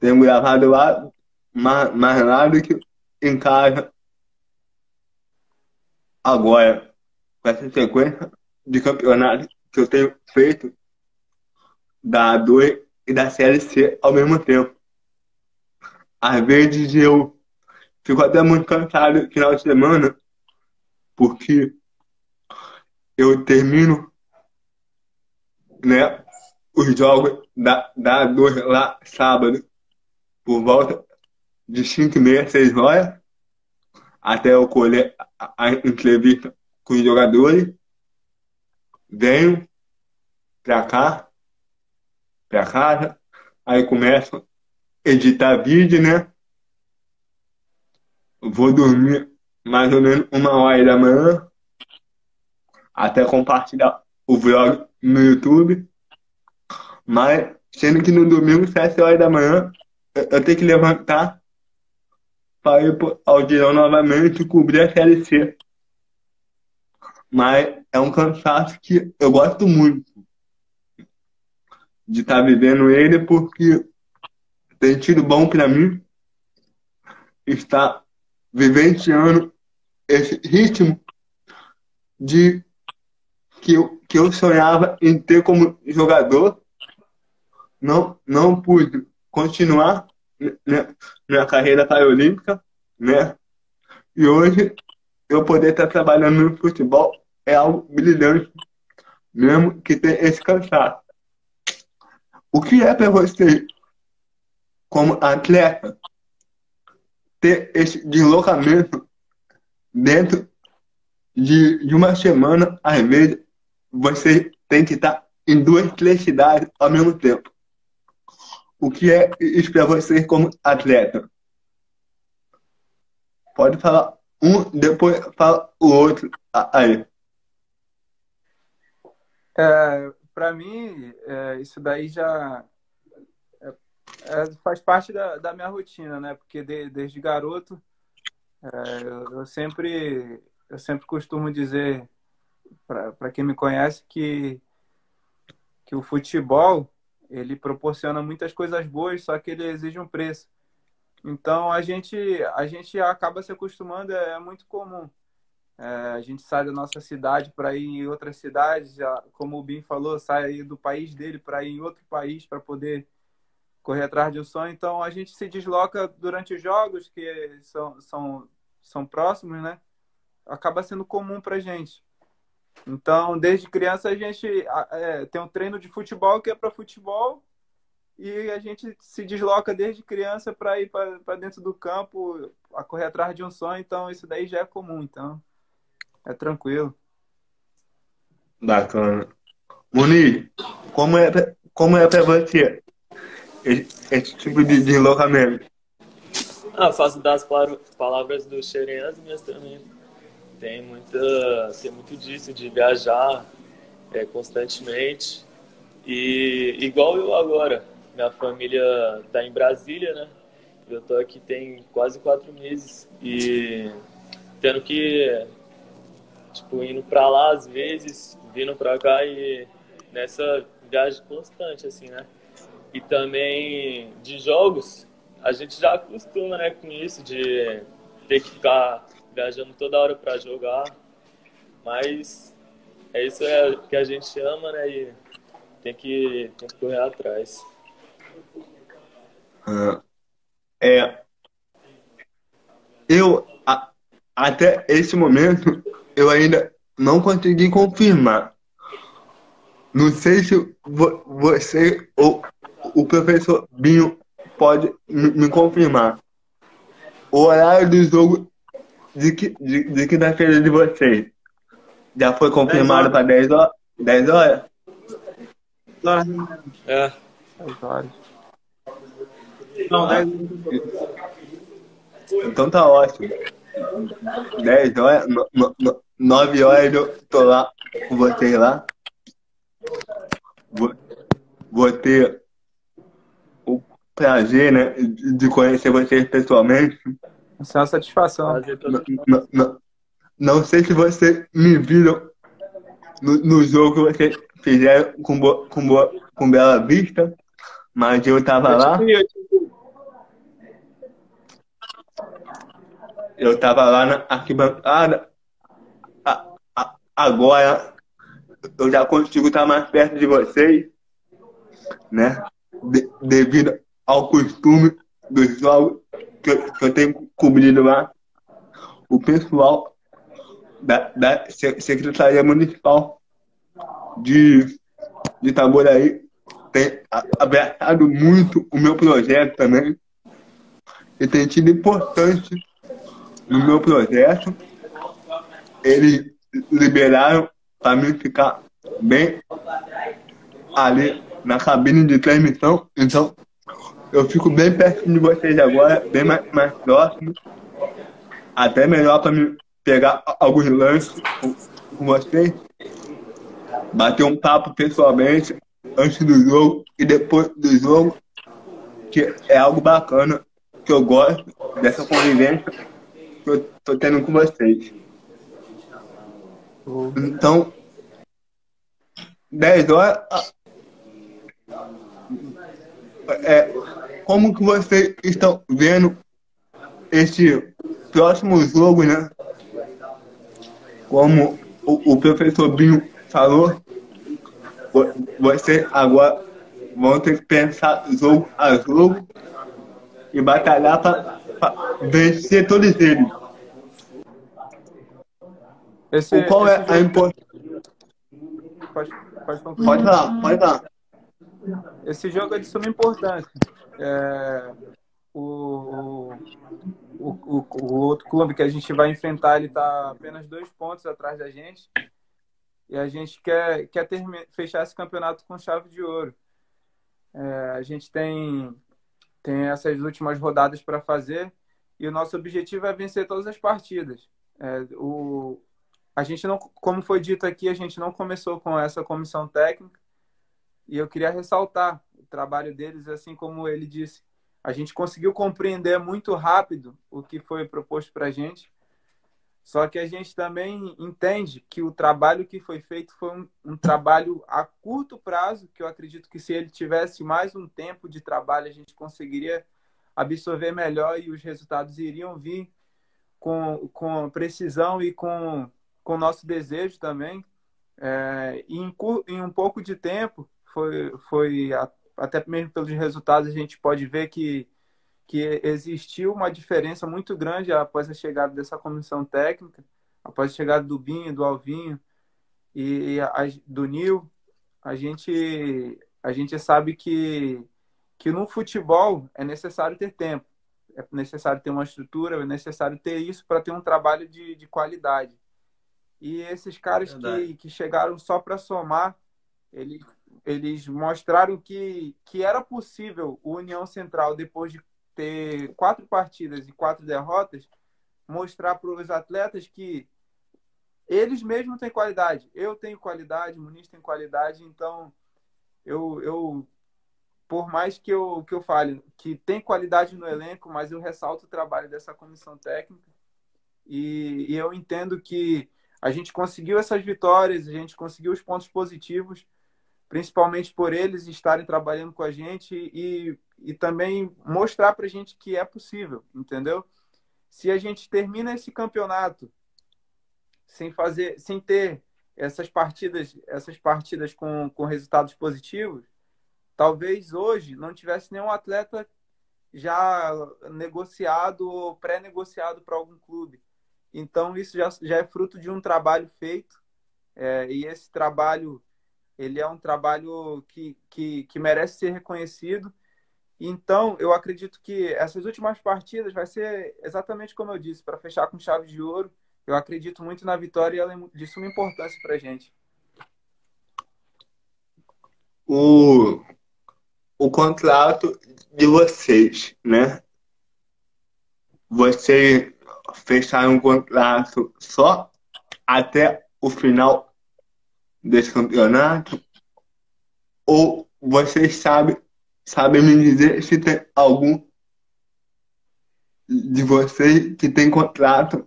Tenho gravado lá mais, lá do que em casa. Agora, com essa sequência de campeonato que eu tenho feito da A2 e da Série C ao mesmo tempo. Às vezes eu fico até muito cansado no final de semana, porque eu termino né, os jogos da, da A2 lá sábado, por volta de 5 e meia, 6 horas, até eu colher a entrevista com os jogadores. Venho pra cá, pra casa, aí começo a editar vídeo, né? Vou dormir mais ou menos uma hora da manhã, até compartilhar o vlog no YouTube. Mas, sendo que no domingo, 7 horas da manhã, eu tenho que levantar para ir ao Dirão novamente e cobrir a Série C. Mas é um cansaço que eu gosto muito de estar tá vivendo ele porque tem tido bom para mim estar vivenciando esse ritmo de que eu, que eu sonhava em ter como jogador. Não, não pude continuar né, minha carreira paralímpica, né? E hoje eu poder estar trabalhando no futebol é algo brilhante, mesmo que tenha esse cansaço. O que é para você, como atleta, ter esse deslocamento dentro de, de uma semana, às vezes, você tem que estar em duas, três cidades ao mesmo tempo. O que é isso para você como atleta? Pode falar um, depois fala o outro. Aí. É, para mim, é, isso daí já é, é, faz parte da, da, minha rotina, né? Porque de, desde garoto é, eu, eu, sempre eu sempre costumo dizer para quem me conhece que que o futebol ele proporciona muitas coisas boas, só que ele exige um preço. Então a gente a gente acaba se acostumando, é, é muito comum. É, a gente sai da nossa cidade para ir em outras cidades, já, como o Bim falou, sai do país dele para ir em outro país para poder correr atrás de um sonho. Então a gente se desloca durante os jogos que são, são, são próximos, né? Acaba sendo comum para gente. Então, desde criança a gente é, tem um treino de futebol que é para futebol e a gente se desloca desde criança para ir para dentro do campo a correr atrás de um sonho. Então, isso daí já é comum. Então, é tranquilo. Bacana. Muni, como é, como é pra você esse, esse tipo de deslocamento? Ah, faço das palavras do Xeren as minhas também. Tem, muita, tem muito disso, de viajar é, constantemente. E igual eu agora, minha família está em Brasília, né? Eu tô aqui tem quase quatro meses e tendo que, tipo, indo para lá às vezes, vindo para cá e nessa viagem constante, assim, né? E também de jogos, a gente já acostuma, né, com isso, de ter que ficar viajando toda hora para jogar. Mas é isso que a gente ama, né? E tem que, tem que correr atrás. Uh, é, eu, a, até esse momento, eu ainda não consegui confirmar. Não sei se vo, você ou o professor Binho pode me confirmar. O horário do jogo de, que, de, de quinta-feira de vocês já foi confirmado para 10 horas? 10 horas? É. 10 horas. Não, 10 Então tá ótimo. 10 horas, 9 horas eu tô lá com vocês lá. Vou, vou ter o prazer, né, de conhecer vocês pessoalmente. Isso é uma satisfação. Não, não, não sei se vocês me viram no, no jogo que vocês fizeram com, com, com Bela Vista, mas eu tava lá. Eu tava lá na arquibancada. Agora eu já consigo estar mais perto de vocês, né? De, devido ao costume dos jogos que que eu tenho cobrido lá. O pessoal da, da Secretaria Municipal de, de Itaboraí tem abraçado muito o meu projeto também e tem tido importância no meu projeto. Eles liberaram para mim ficar bem ali na cabine de transmissão, então eu fico bem perto de vocês agora, bem mais, mais próximo, até melhor para me pegar alguns lances com, com vocês, bater um papo pessoalmente antes do jogo e depois do jogo, que é algo bacana, que eu gosto dessa convivência que eu tô tendo com vocês. Então, 10 horas. É, como que vocês estão vendo esse próximo jogo, né? como o, o professor Binho falou, você agora vão ter que pensar jogo a jogo e batalhar para vencer todos eles. Esse, qual é a importância? Pode, pode, pode falar, pode falar. Esse jogo é de suma importância. É, o, o, o, o, outro clube que a gente vai enfrentar ele está apenas dois pontos atrás da gente e a gente quer, quer ter, fechar esse campeonato com chave de ouro. É, a gente tem, tem essas últimas rodadas para fazer e o nosso objetivo é vencer todas as partidas. É, o, a gente não, como foi dito aqui, a gente não começou com essa comissão técnica e eu queria ressaltar trabalho deles, assim como ele disse, a gente conseguiu compreender muito rápido o que foi proposto para a gente. Só que a gente também entende que o trabalho que foi feito foi um, um, trabalho a curto prazo, que eu acredito que se ele tivesse mais um tempo de trabalho, a gente conseguiria absorver melhor e os resultados iriam vir com, com precisão e com o nosso desejo também. É, e em, em um pouco de tempo, foi, foi a, até mesmo pelos resultados, a gente pode ver que, que existiu uma diferença muito grande após a chegada dessa comissão técnica, após a chegada do Binho, do Alvinho e a, do Nil. A gente, a gente sabe que, que no futebol é necessário ter tempo, é necessário ter uma estrutura, é necessário ter isso para ter um trabalho de, de qualidade. E esses caras que, que chegaram só para somar, eles, eles mostraram que, que era possível o União Central, depois de ter quatro partidas e quatro derrotas, mostrar para os atletas que eles mesmos têm qualidade. Eu tenho qualidade, o Muniz tem qualidade, então eu, eu por mais que eu, que eu fale que tem qualidade no elenco, mas eu ressalto o trabalho dessa comissão técnica e, e eu entendo que a gente conseguiu essas vitórias, a gente conseguiu os pontos positivos, principalmente por eles estarem trabalhando com a gente e, e também mostrar para a gente que é possível, entendeu? Se a gente termina esse campeonato sem fazer, sem ter essas partidas, essas partidas com, com resultados positivos, talvez hoje não tivesse nenhum atleta já negociado ou pré-negociado para algum clube. Então isso já, já é fruto de um trabalho feito é, e esse trabalho ele é um trabalho que, que, que merece ser reconhecido. Então eu acredito que essas últimas partidas vai ser exatamente como eu disse para fechar com chave de ouro eu acredito muito na vitória e ela é de suma importância para a gente. O, o contrato de vocês, né? Vocês fecharam um contrato só até o final desse campeonato? Ou vocês sabem, sabem me dizer se tem algum de vocês que tem contrato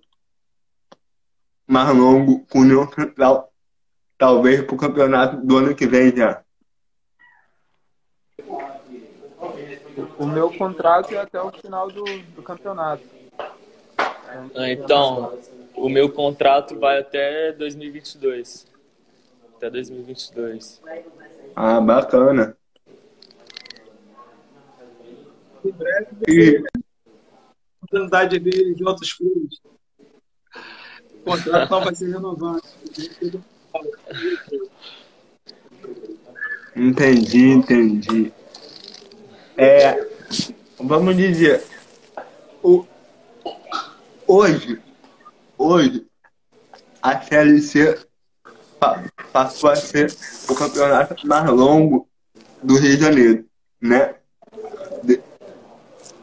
mais longo com o União Central, talvez para o campeonato do ano que vem já. O meu contrato é até o final do, do campeonato. Ah, então, o meu contrato vai até 2022. Até 2022. Ah, bacana. Em breve, oportunidade de vir de outros clubes. O contrato não vai ser renovado. Entendi, entendi. É, vamos dizer, o, hoje, hoje, a CLC passou a ser o campeonato mais longo do Rio de Janeiro, né? De,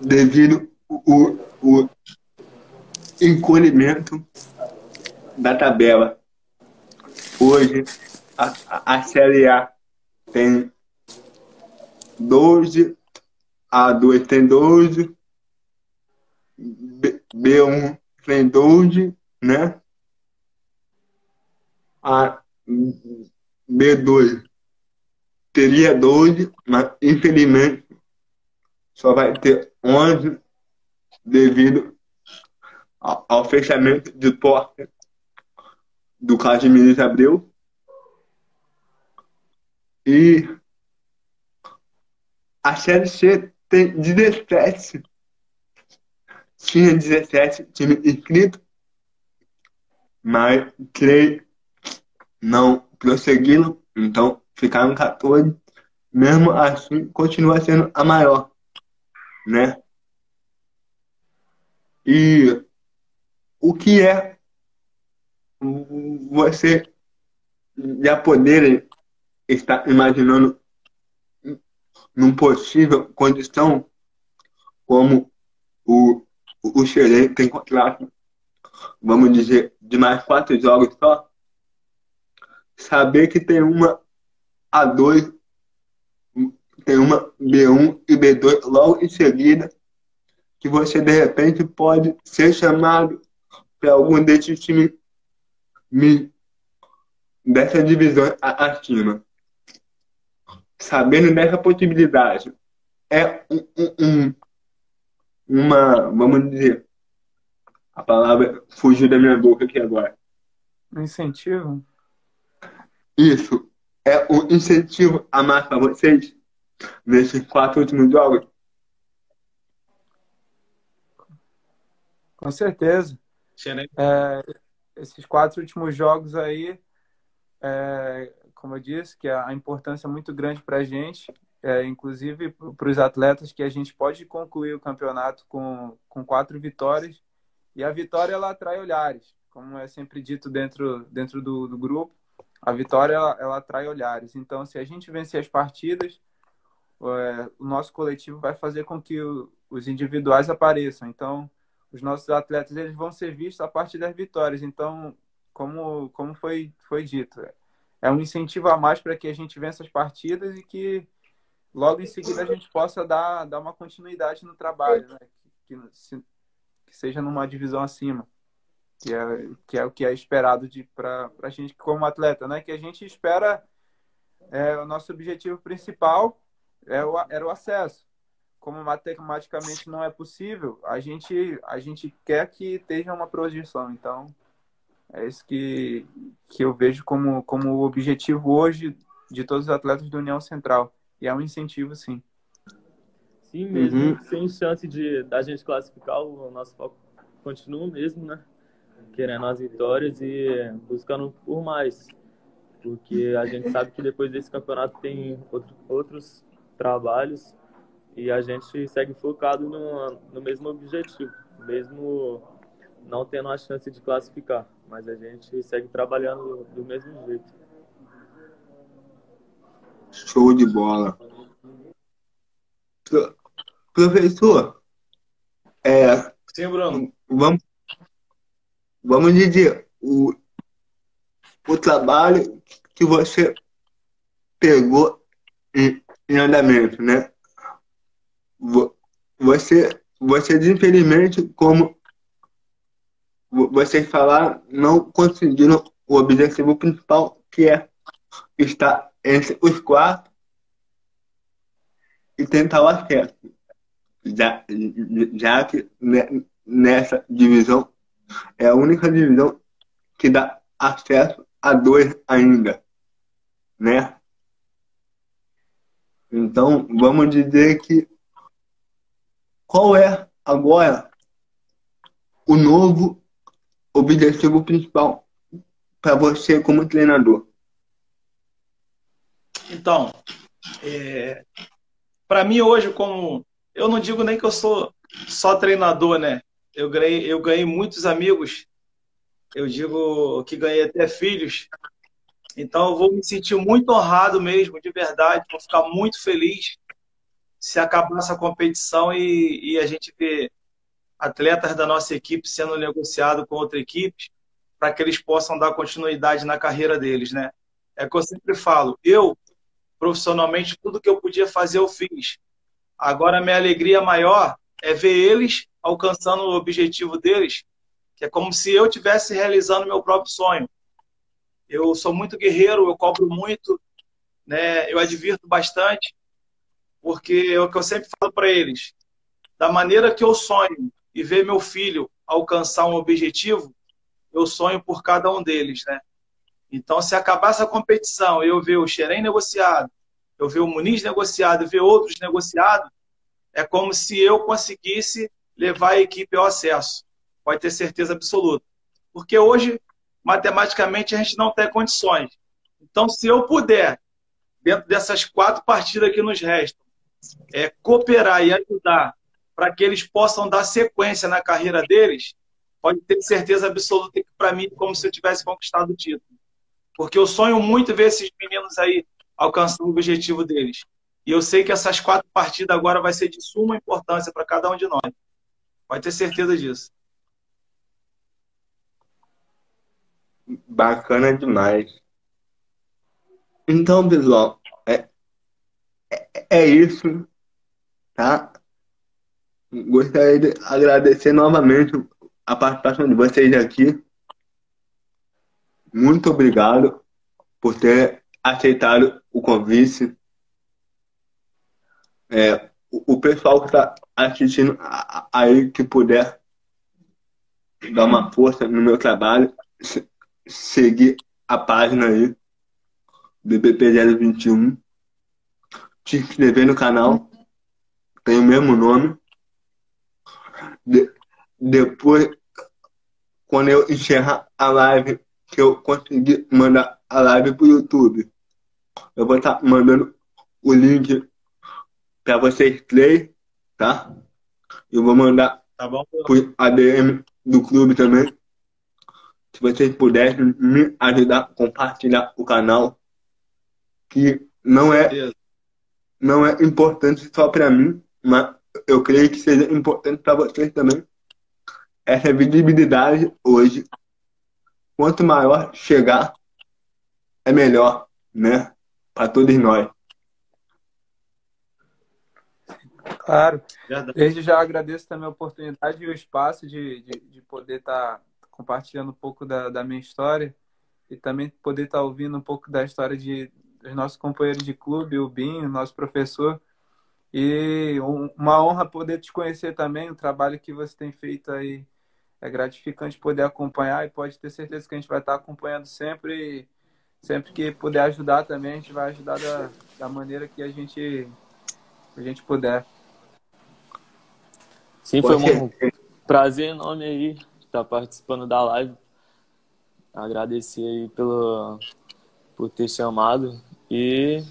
devido o, o encolhimento da tabela. Hoje, a, a Série A tem 12, a 2 tem 12, B, B1 tem 12, né? A B2 teria 12, mas infelizmente só vai ter 11 devido ao, fechamento de porta do caso de Ministro Abreu. E a Série C tem 17. Tinha 17 times inscritos, mas três não prosseguiram, então ficaram 14. Mesmo assim, continua sendo a maior, né? E o que é você já poder estar imaginando num possível condição como o, o Xerém tem contrato, vamos dizer, de mais quatro jogos só, saber que tem uma A2, tem uma B1 e B2 logo em seguida, que você de repente pode ser chamado para algum desses times me dessa divisão acima, sabendo dessa possibilidade, é um, um, uma, vamos dizer, a palavra fugiu da minha boca aqui agora. Um incentivo? Isso. É um incentivo a mais para vocês nesses quatro últimos jogos? Com certeza. É, esses quatro últimos jogos aí, é, como eu disse, que a importância é muito grande para a gente, é, inclusive para os atletas, que a gente pode concluir o campeonato com, com quatro vitórias. E a vitória ela atrai olhares. como é sempre dito dentro, dentro do, do grupo, a vitória ela, ela atrai olhares. Então, se a gente vencer as partidas, é, o nosso coletivo vai fazer com que o, os individuais apareçam. Então, os nossos atletas eles vão ser vistos a partir das vitórias. Então, como, como foi, foi dito, é um incentivo a mais para que a gente vença as partidas e que logo em seguida a gente possa dar, dar uma continuidade no trabalho, né? que, que, que seja numa divisão acima, que é, que é o que é esperado para a gente como atleta, né? que a gente espera, é, o nosso objetivo principal é o, era o acesso. Como matematicamente não é possível, a gente, a gente quer que esteja uma projeção. Então, é isso que, que eu vejo como, como objetivo hoje de todos os atletas da União Central. E é um incentivo, sim. Sim, mesmo uhum. sem chance de da gente classificar, o nosso foco continua mesmo, né? Querendo as vitórias e buscando por mais. Porque a gente sabe que depois desse campeonato tem outro, outros trabalhos e a gente segue focado no, no mesmo objetivo, mesmo não tendo a chance de classificar mas a gente segue trabalhando do mesmo jeito. Show de bola. Professor, é, Sim, Bruno. Vamos, vamos dizer, o, o trabalho que você pegou em, em andamento, né? Você, você, infelizmente, como vocês falaram, não conseguiram o objetivo principal, que é estar entre os quatro e tentar o acesso. Já, já que nessa divisão é a única divisão que dá acesso a dois ainda, né? Então, vamos dizer que qual é agora o novo objetivo principal para você como treinador? Então, é, para mim hoje, como eu não digo nem que eu sou só treinador, né? Eu ganhei, eu ganhei muitos amigos. Eu digo que ganhei até filhos. Então eu vou me sentir muito honrado mesmo, de verdade. Vou ficar muito feliz se acabar essa competição e, e a gente ver atletas da nossa equipe sendo negociado com outra equipe para que eles possam dar continuidade na carreira deles, né? É o que eu sempre falo. Eu, profissionalmente, tudo que eu podia fazer eu fiz. Agora, minha alegria maior é ver eles alcançando o objetivo deles, que é como se eu estivesse realizando meu próprio sonho. Eu sou muito guerreiro, eu cobro muito, né? Eu advirto bastante, porque é o que eu sempre falo para eles. Da maneira que eu sonho, e ver meu filho alcançar um objetivo, eu sonho por cada um deles, né? Então, se acabar essa competição, eu ver o Xerém negociado, eu ver o Muniz negociado, ver outros negociados, é como se eu conseguisse levar a equipe ao acesso. Pode ter certeza absoluta. Porque hoje, matematicamente, a gente não tem condições. Então, se eu puder, dentro dessas quatro partidas que nos restam, é, cooperar e ajudar para que eles possam dar sequência na carreira deles, pode ter certeza absoluta que para mim é como se eu tivesse conquistado o título. Porque eu sonho muito ver esses meninos aí alcançando o objetivo deles. E eu sei que essas quatro partidas agora vai ser de suma importância para cada um de nós. Pode ter certeza disso. Bacana demais. Então, pessoal, é, é, é isso, tá? Gostaria de agradecer novamente a participação de vocês aqui. Muito obrigado por ter aceitado o convite. É, o, o pessoal que está assistindo aí que puder dar uma força no meu trabalho, seguir a página aí do BP021, te inscrever no canal, tem o mesmo nome. De, depois, quando eu encerrar a live, que eu conseguir mandar a live pro YouTube, eu vou estar tá mandando o link para vocês três, tá? Eu vou mandar tá bom. ADM do clube também. se vocês puderem me ajudar a compartilhar o canal, que não é, não é importante só para mim, mas eu creio que seja importante para vocês também. Essa visibilidade hoje, quanto maior chegar, é melhor, né? Para todos nós. Claro. Desde já agradeço também a oportunidade e o espaço de, de, de poder estar tá compartilhando um pouco da, da, minha história e também poder estar tá ouvindo um pouco da história de, dos nossos companheiros de clube, o Binho, nosso professor. E uma honra poder te conhecer também, o trabalho que você tem feito aí. É gratificante poder acompanhar e pode ter certeza que a gente vai estar tá acompanhando sempre. E sempre que puder ajudar também, a gente vai ajudar da, da maneira que a gente, a gente puder. Sim, foi um prazer enorme aí estar participando da live. Agradecer aí pelo, por ter chamado e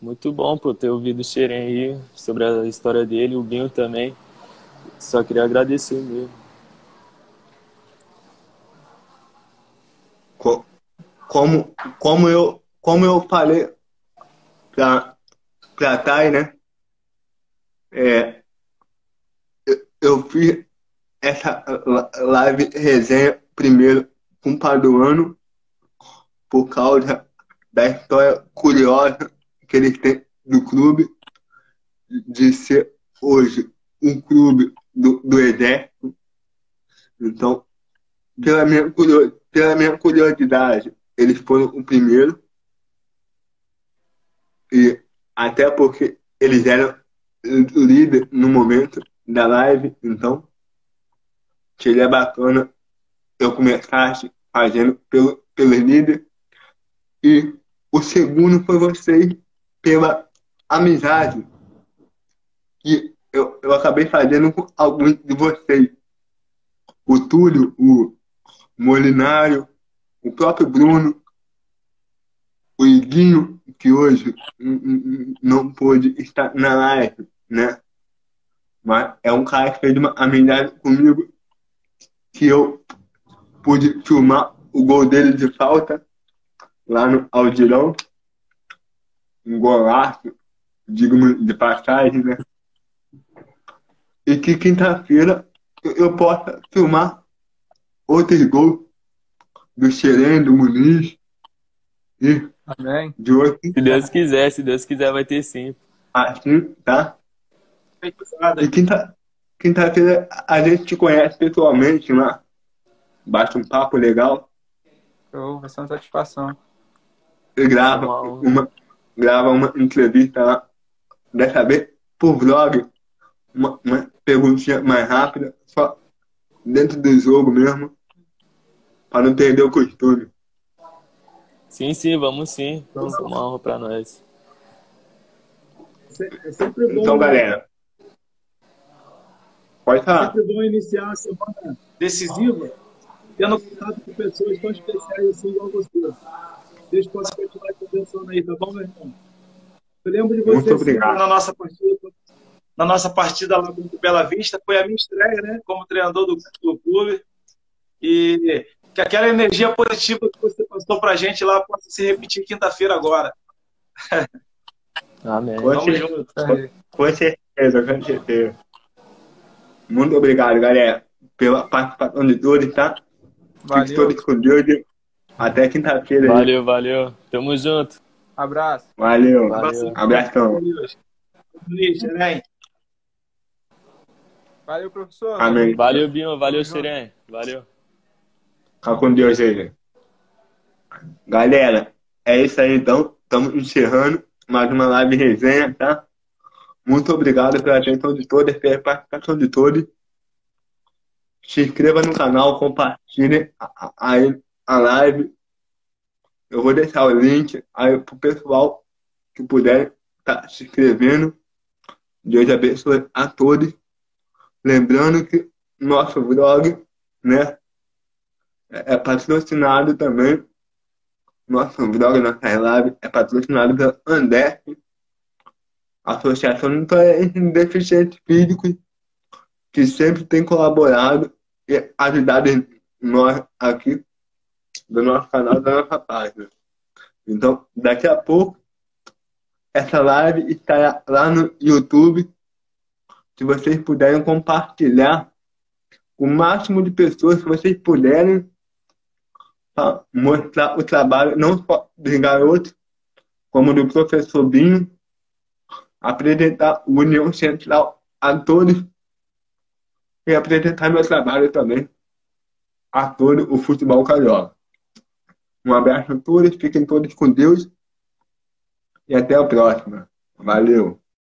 muito bom por ter ouvido o Xerém aí sobre a história dele, o Binho também. Só queria agradecer mesmo. Como, como, eu, como eu falei para pra Thay, né? É, eu fiz essa live resenha primeiro com o Paduano por causa da história curiosa que ele tem do clube de ser hoje um clube do, do exército. Então, pela minha, pela minha curiosidade, eles foram o primeiro. E até porque eles eram líder no momento da live, então seria bacana eu começasse fazendo pelo, pelo líder. E o segundo foi vocês pela amizade que eu, eu acabei fazendo com alguns de vocês. O Túlio, o Molinário, o próprio Bruno, o Iguinho, que hoje não pôde estar na live, né? Mas é um cara que fez uma amizade comigo que eu pude filmar o gol dele de falta lá no Aldirão. Um golaço, digo de passagem, né? E que quinta-feira eu possa filmar outros gols do Xerém, do Muniz e Amém. de outros. Se Deus quiser, se Deus quiser, vai ter sim. Assim, tá? E quinta, quinta-feira a gente te conhece pessoalmente lá. Né? Bate um papo legal. Show, vai ser uma satisfação. E grava uma, grava uma entrevista lá. Dessa vez por vlog. Uma, uma perguntinha mais rápida, só dentro do jogo mesmo. Para não perder o costume. Sim, sim, vamos sim. Vamos uma honra para nós. É sempre bom. Então, galera. Pode falar. É sempre bom iniciar a semana decisiva tendo contato com pessoas tão especiais assim igual você. Deus possa continuar conversando aí, tá bom, meu irmão? Eu lembro de você na nossa partida, na nossa partida lá com o Bela Vista, foi a minha estreia, né, como treinador do, do clube. E que aquela energia positiva que você passou pra gente lá possa se repetir quinta-feira agora. Amém. Vamos junto. Com certeza, com certeza. Muito obrigado, galera, pela participação de todos, tá? Valeu. Fique todos com Deus. Até quinta-feira. Valeu, valeu. Tamo junto. Abraço. Valeu. Valeu. Abração. Valeu, professor. Amém. Valeu, Binho. Valeu, Xerém. Valeu. Fica com Deus aí. Galera, é isso aí então. Estamos encerrando mais uma live resenha, tá? Muito obrigado pela atenção de todos, pela participação de todos. Se inscreva no canal, compartilhe aí a live. Eu vou deixar o link aí pro pessoal que puder tá se inscrevendo. Deus abençoe a todos. Lembrando que nosso blog, né, é patrocinado também. Nosso blog, nossa live é patrocinado pela Andef, Associação de Deficientes Físicos, que sempre tem colaborado e ajudado nós aqui do nosso canal, da nossa página. Então, daqui a pouco, essa live estará lá no YouTube. Se vocês puderem compartilhar o máximo de pessoas que vocês puderem para mostrar o trabalho não só dos garotos, como do professor Binho, apresentar o União Central a todos e apresentar meu trabalho também a todo o futebol carioca. Um abraço a todos, fiquem todos com Deus e até a próxima. Valeu!